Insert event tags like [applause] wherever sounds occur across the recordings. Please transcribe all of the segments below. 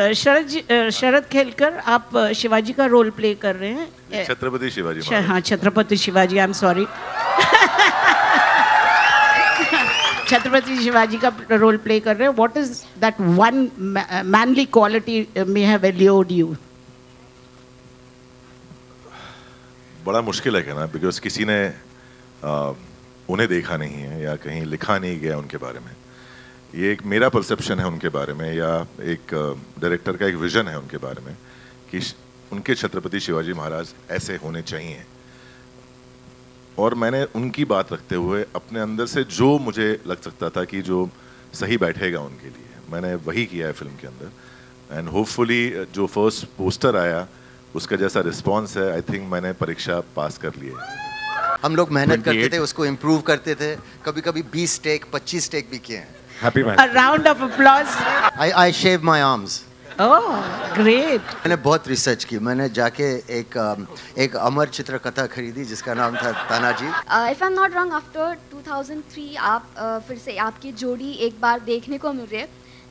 शरद जी- शरद खेलकर आप शिवाजी का रोल प्ले कर रहे हैं? छत्रपति शिवाजी श- हाँ Chhatrapati Shivaji I am sorry Chhatrapati Shivaji का रोल प्ले कर रहे हैं। What is that one manly quality may have allured you बड़ा मुश्किल है कहना बिकॉज़ किसी ने आ, उन्हें देखा नहीं है या कहीं लिखा नहीं गया उनके बारे में। ये एक मेरा परसेप्शन है उनके बारे में या एक डायरेक्टर का एक विजन है उनके बारे में कि उनके छत्रपति शिवाजी महाराज ऐसे होने चाहिए। और मैंने उनकी बात रखते हुए अपने अंदर से जो मुझे लग सकता था कि जो सही बैठेगा उनके लिए मैंने वही किया है फ़िल्म के अंदर। एंड होपफुली जो फ़र्स्ट पोस्टर आया उसका जैसा रिस्पॉन्स है आई थिंक मैंने परीक्षा पास कर ली है। हम लोग मेहनत करते थे उसको इम्प्रूव करते थे कभी कभी 20 टेक 25 टेक भी किए हैं। Happy man a round of applause I I shave my arms oh great मैंने बहुत रिसर्च की। मैंने जाके एक अम, एक अमर चित्र कथा खरीदी जिसका नाम था Tanaji. If I am not wrong after 2003 आप uh, फिर से आपकी जोड़ी एक बार देखने को मिल रही है।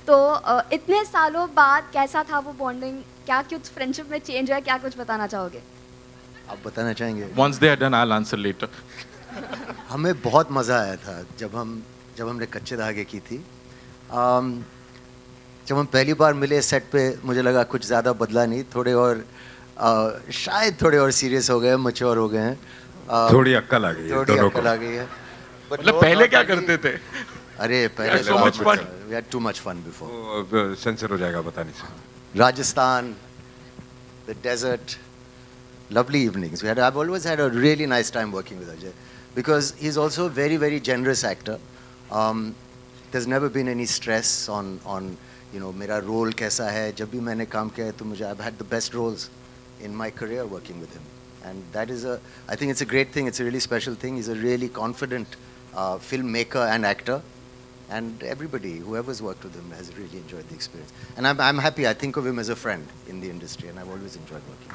तो uh, इतने सालों बाद कैसा था वो बॉन्डिंग क्या कुछ फ्रेंडशिप में चेंज है क्या कुछ बताना चाहोगे? आप बताना चाहेंगे? Once they are done, I'll answer later. [laughs] हमें बहुत मज़ा आया था जब हम जब हमने कच्चे धागे की थी um, जब हम पहली बार मिले सेट पे मुझे लगा कुछ ज़्यादा बदला नहीं थोड़े और uh, शायद थोड़े और सीरियस हो गए मच्योर हो गए हैं। थोड़ी अक्कल आ गई है थोड़ी अक्कल आ गई है। मतलब पहले क्या करते थे? अरे पहले too much fun before censor हो जाएगा पता नहीं Rajasthan the desert lovely evenings we had I always had a really nice time working with Ajay because he is also very very generous actor Um, there's never been any stress on, on you know, मेरा role कैसा है जब भी मैंने काम किया है तो मुझे I've had the best roles in my career working with him. And that is a, I think it's a great thing. It's a really special thing. He's a really confident uh, filmmaker and actor. And everybody, whoever's worked with him, has really enjoyed the experience. And I'm, I'm happy. I think of him as a friend in the industry, and I've always enjoyed working.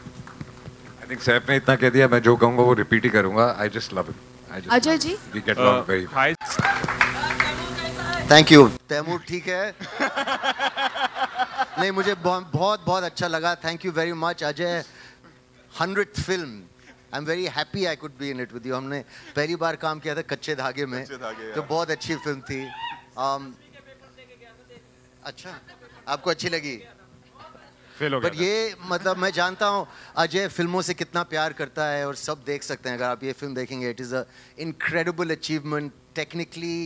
I think Saif ने इतना कह दिया मैं जो कहूंगा वो repeat ही करूंगा I just love it I just Ajay ji? We get along very high Thank you Taimur ठीक है। नहीं मुझे बहुत बहुत बहुत अच्छा लगा। Thank you very much Ajay hundred film I am very happy I could be in it with you हमने पहली बार काम किया था कच्चे धागे में। कच्चे धागे, तो। बहुत अच्छी फ़िल्म थी। Um, अच्छा आपको अच्छी लगी? फेल हो बट ये मतलब मैं जानता हूँ अजय फ़िल्मों से कितना प्यार करता है और सब देख सकते हैं। अगर आप ये फ़िल्म देखेंगे it is a incredible achievement technically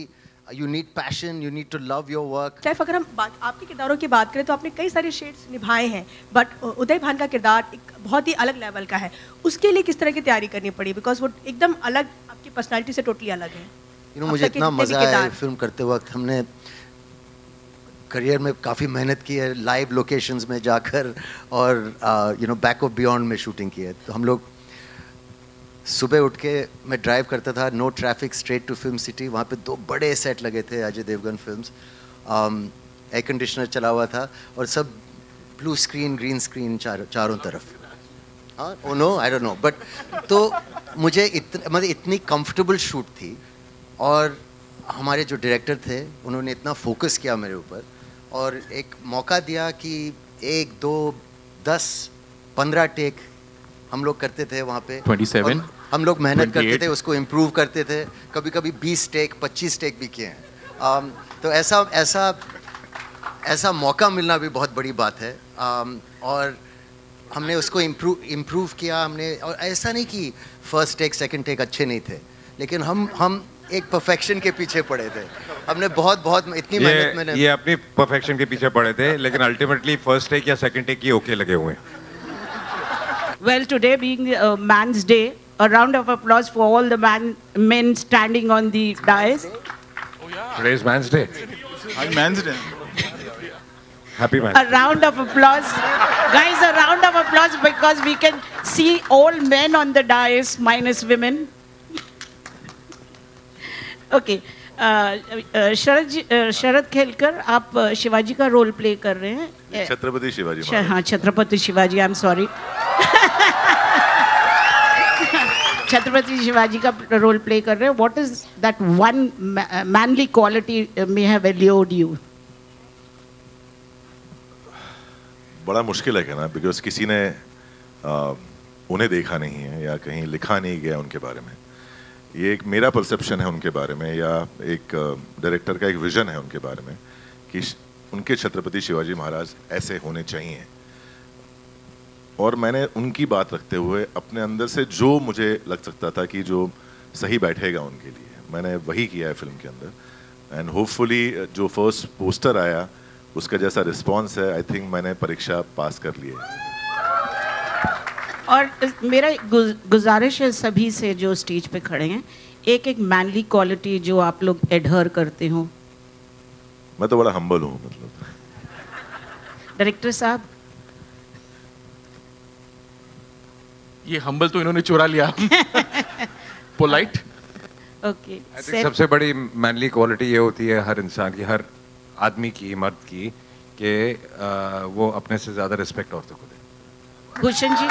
you need passion you need to love your work Saif अगर हम बात आपके किरदारों की बात करें तो आपने कई सारे शेड्स निभाए हैं बट उदय भान का किरदार एक बहुत ही अलग लेवल का है। उसके लिए किस तरह की तैयारी करनी पड़ी? बिकॉज़ वो एकदम अलग आपकी पर्सनालिटी से टोटली अलग है। यू नो मुझे इतना मज़ा आया फ़िल्म करते वक्त। हमने करियर में काफ़ी मेहनत की है लाइव लोकेशंस में जाकर और you know back of beyond में शूटिंग की है। तो हम लोग सुबह उठ के मैं ड्राइव करता था no traffic straight to film city वहाँ पे दो बड़े सेट लगे थे Ajay Devgan films air conditioner चला हुआ था और सब ब्लू स्क्रीन ग्रीन स्क्रीन चार, चारों तरफ़। ओ no I don't know but तो मुझे इतन, मतलब इतनी कंफर्टेबल शूट थी और हमारे जो डायरेक्टर थे उन्होंने इतना फोकस किया मेरे ऊपर और एक मौका दिया कि एक दो दस पंद्रह टेक हम लोग करते थे वहाँ पे। 27, और हम लोग मेहनत करते थे उसको इम्प्रूव करते थे। कभी कभी बीस टेक पच्चीस टेक भी किए हैं। Um, तो ऐसा ऐसा ऐसा मौका मिलना भी बहुत बड़ी बात है। Um, और हमने उसको इम्प्रूव इम्प्रूव किया हमने और ऐसा नहीं कि फ़र्स्ट टेक सेकंड टेक अच्छे नहीं थे। लेकिन हम हम एक परफेक्शन के पीछे पड़े थे। हमने बहुत बहुत इतनी मेहनत मैंने ये अपनी परफेक्शन के पीछे पड़े थे लेकिन अल्टीमेटली फ़र्स्ट टेक या सेकंड टेक ही ओके लगे हुए हैं। Well, today being uh, Man's Day, a round of applause for all the man, men standing on the dais. Today's men's day आज men's day happy man A round of applause. Guys, a round of applause because we can see all men on the dais minus women. Okay. uh, uh, Sharad ji uh, Sharad Kelkar आप uh, Shivaji का role play कर रहे हैं छत्रपति शिवाजी श- महाराज हाँ Chhatrapati Shivaji I am sorry Chhatrapati Shivaji का role play कर रहे हैं what is that one manly quality may have allured you बड़ा मुश्किल है कहना बिकॉज़ किसी ने आ, उन्हें देखा नहीं है या कहीं लिखा नहीं गया उनके बारे में। ये एक मेरा परसेप्शन है उनके बारे में या एक डायरेक्टर का एक विजन है उनके बारे में कि उनके छत्रपति शिवाजी महाराज ऐसे होने चाहिए। और मैंने उनकी बात रखते हुए अपने अंदर से जो मुझे लग सकता था कि जो सही बैठेगा उनके लिए मैंने वही किया है फ़िल्म के अंदर। एंड होपफुली जो फ़र्स्ट पोस्टर आया उसका जैसा रिस्पॉन्स है आई थिंक मैंने परीक्षा पास कर ली है। और मेरा गुजारिश है सभी से जो स्टेज पे खड़े हैं एक एक मैनली क्वालिटी जो आप लोग एडहर करते हो। मैं तो बड़ा हम्बल हूँ मतलब। डायरेक्टर साहब ये हम्बल तो इन्होंने चुरा लिया। Polite okay okay. सबसे बड़ी मैनली क्वालिटी ये होती है हर इंसान की हर आदमी की मर्द की कि वो अपने से ज़्यादा रिस्पेक्ट औरतों को दे। Bhushan ji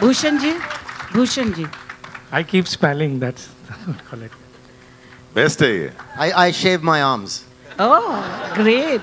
Bhushan ji Bhushan ji. I keep spelling that's best है ये। I I shave my arms oh great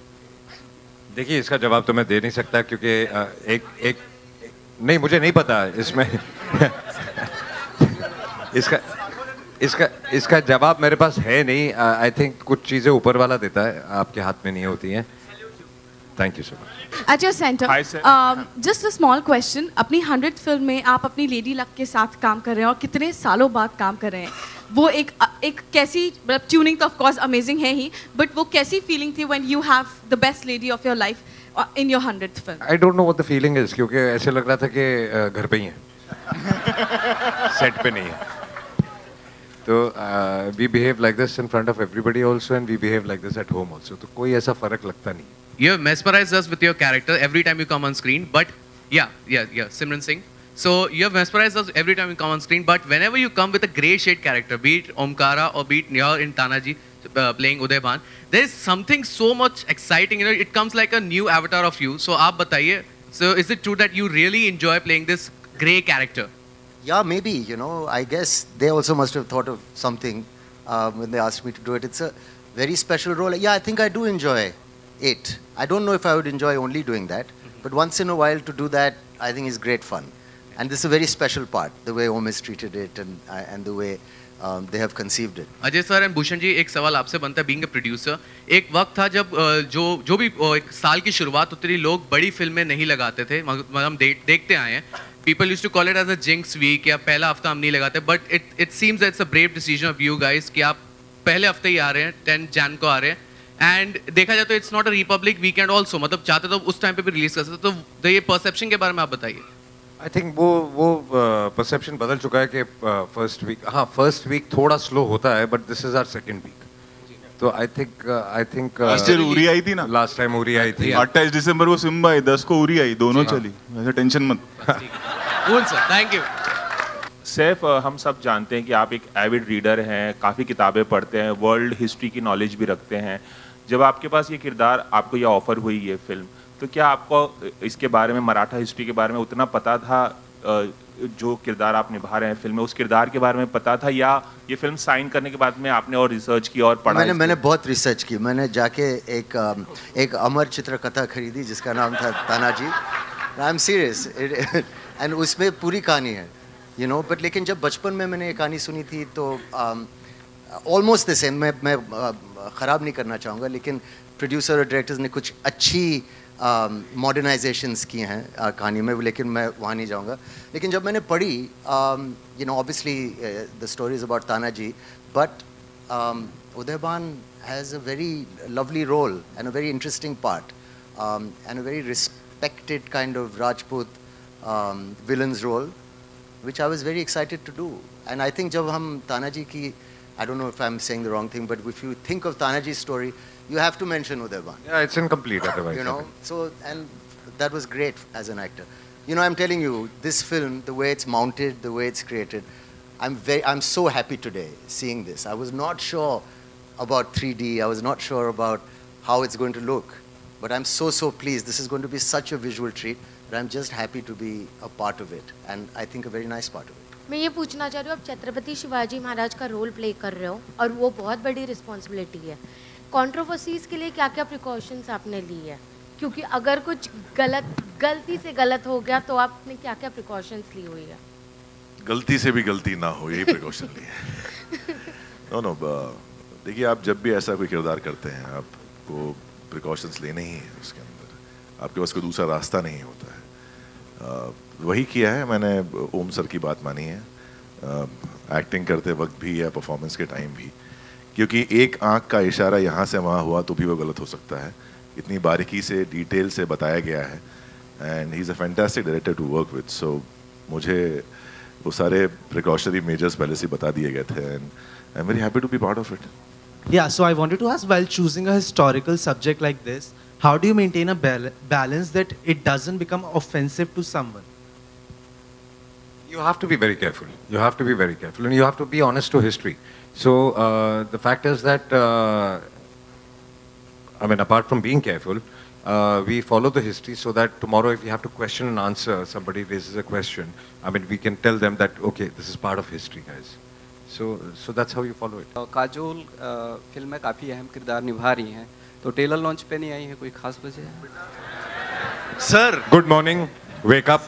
देखिए इसका जवाब तो मैं दे नहीं सकता क्योंकि एक एक नहीं मुझे नहीं पता इसमें। [laughs] इसका इसका इसका जवाब मेरे पास है नहीं। आई थिंक कुछ चीज़ें ऊपर वाला देता है। आपके हाथ में नहीं होती हैं। Thank you so much your center, um, just a small question. अपनी हंड्रेड फ़िल्म में आप अपनी लेडी लक के साथ काम कर रहे हैं और कितने सालों बाद काम कर रहे हैं? वो एक एक कैसी मतलब ट्यूनिंग तो ऑफ़ कोर्स अमेजिंग है ही बट वो कैसी फीलिंग थी when you have the best lady of your life in your hundred film I don't know what the feeling is क्योंकि ऐसे लग रहा था कि घर पे ही है [laughs] सेट पे नहीं है तो we behave like this in front of everybody also and we behave like this at home also तो कोई ऐसा फ़र्क लगता नहीं you have mesmerized us with your character every time you come on screen. But yeah, yeah, yeah, Simran Singh. So you have mesmerized us every time you come on screen. But whenever you come with a grey shade character, be it Omkara or be it you're in Tanaji uh, playing Uday Bhan, there is something so much exciting. You know, it comes like a new avatar of you. So aap bataiye. So is it true that you really enjoy playing this grey character? Yeah, maybe. You know, I guess they also must have thought of something um, when they asked me to do it. It's a very special role. Yeah, I think I do enjoy it. I don't know if I would enjoy only doing that, but once in a while to do that, I think is great fun. And this is a very special part, the way Om has treated it and, uh, and the way um, they have conceived it. Ajay sir and Bhushan ji एक सवाल आपसे बनता है being a producer एक वक्त था जब जो जो भी एक साल की शुरुआत होती लोग बड़ी फ़िल्में नहीं लगाते थे हम दे, देखते आए हैं। People used to call it as a jinx week या पहला हफ़्ता हम नहीं लगाते but it it seems that it's a brave decision of you कि आप पहले हफ़्ते ही आ रहे हैं 10 जैन को आ रहे हैं। एंड देखा जाए तो it's not a republic weekend also मतलब चाहते तो उस टाइम पे भी रिलीज़ कर सकते तो ये परसेप्शन के बारे में आप बताइए। आई थिंक वो वो परसेप्शन uh, बदल चुका है कि फ़र्स्ट uh, वीक हाँ फ़र्स्ट वीक थोड़ा स्लो होता है but this is our second week तो I think I think last year Uri आई थी ना? लास्ट टाइम उरी आई थी। 28 दिसंबर को सिम्बा आई 10 को उरी आई दोनों चली। ऐसे टेंशन मत। Cool sir thank you Saif हम सब जानते हैं कि आप एक एविड रीडर हैं काफ़ी किताबें पढ़ते हैं वर्ल्ड हिस्ट्री की नॉलेज भी रखते हैं। जब आपके पास ये किरदार आपको ये ऑफ़र हुई ये फ़िल्म तो क्या आपको इसके बारे में मराठा हिस्ट्री के बारे में उतना पता था जो किरदार आप निभा रहे हैं फ़िल्म? में उस किरदार के बारे में पता था या ये फ़िल्म साइन करने के बाद में आपने और रिसर्च की और पढ़ा मैंने मैंने बहुत रिसर्च की। मैंने जाके एक एक अमर चित्र कथा खरीदी जिसका नाम था Tanaji I am serious and उसमें पूरी कहानी है यू नो बट लेकिन जब बचपन में मैंने ये कहानी सुनी थी तो ऑलमोस्ट द सेम मैं मैं ख़राब नहीं करना चाहूँगा लेकिन प्रोड्यूसर और डायरेक्टर्स ने कुछ अच्छी मॉडर्नाइजेशंस की हैं कहानी में लेकिन मैं वहाँ नहीं जाऊँगा। लेकिन जब मैंने पढ़ी you know obviously the story is about Tanaji but Udaybhan has a very lovely role and a very interesting part and a very respected kind of Rajput villains role which I was very excited to do and I think जब हम Tanaji की I don't know if I'm saying the wrong thing, but if you think of Tanaji's story, you have to mention Uday Bhan. Yeah, it's incomplete [coughs] otherwise. You know, so and that was great as an actor. You know, I'm telling you, this film, the way it's mounted, the way it's created, I'm very, I'm so happy today seeing this. I was not sure about 3D. I was not sure about how it's going to look, but I'm so so pleased. This is going to be such a visual treat. That I'm just happy to be a part of it, and I think a very nice part of it. मैं ये पूछना चाह रही हूँ आप छत्रपति शिवाजी महाराज का role play कर रहे हो और वो बहुत बड़ी रिस्पॉन्सिबिलिटी है कंट्रोवर्सीज के लिए क्या क्या प्रिकॉशंस आपने ली है? क्योंकि अगर कुछ गलत गलती से गलत हो गया तो आपने क्या क्या प्रिकॉशंस ली हुई है? गलती से भी गलती ना हो यही प्रिकॉशन लिए नो नो देखिए आप जब भी ऐसा कोई किरदार करते हैं आपको प्रिकॉशंस लेने ही है उसके अंदर। आपके पास कोई दूसरा रास्ता नहीं होता है। Uh, वही किया है मैंने ओम सर की बात मानी है। एक्टिंग करते वक्त भी या परफॉर्मेंस के टाइम भी क्योंकि एक आँख का इशारा यहाँ से वहाँ हुआ तो भी वो गलत हो सकता है इतनी बारीकी से डिटेल से बताया गया है and he is a fantastic director to work with so मुझे वो सारे प्रिकॉशनरी मेजर्स पहले से बता दिए गए थे and I am very happy to be part of it Yeah, so I wanted to ask while choosing a historical subject like this, how do you maintain a bal- balance that it doesn't become offensive to someone? You have to be very careful. You have to be very careful, and you have to be honest to history. So uh, the fact is that, uh, I mean, apart from being careful, uh, we follow the history so that tomorrow, if we have to question and answer, somebody raises a question. I mean, we can tell them that okay, this is part of history, guys. So, so that's how you follow it. और काजोल अ, film में काफ़ी अहम किरदार निभा रही हैं तो Taylor launch पे नहीं आई है कोई खास वजह है Sir, good morning. Wake up.